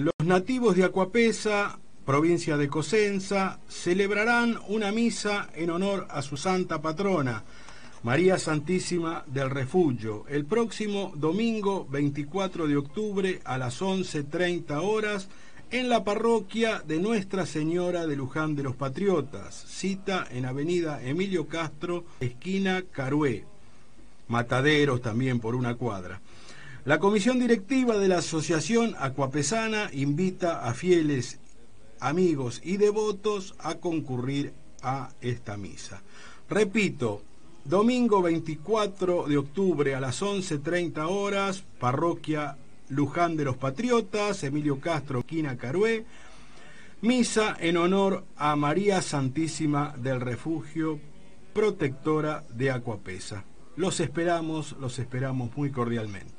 Los nativos de Acuapesa, provincia de Cosenza, celebrarán una misa en honor a su santa patrona, María Santísima del Refugio, el próximo domingo 24 de octubre a las 11.30 horas en la parroquia de Nuestra Señora de Luján de los Patriotas, cita en Avenida Emilio Castro, esquina Carué, Mataderos también por una cuadra. La comisión directiva de la Asociación Acuapesana invita a fieles, amigos y devotos a concurrir a esta misa. Repito, domingo 24 de octubre a las 11.30 horas, parroquia Luján de los Patriotas, Emilio Castro, Quina Carué, misa en honor a María Santísima del Refugio, protectora de Acuapesa. Los esperamos, los esperamos muy cordialmente.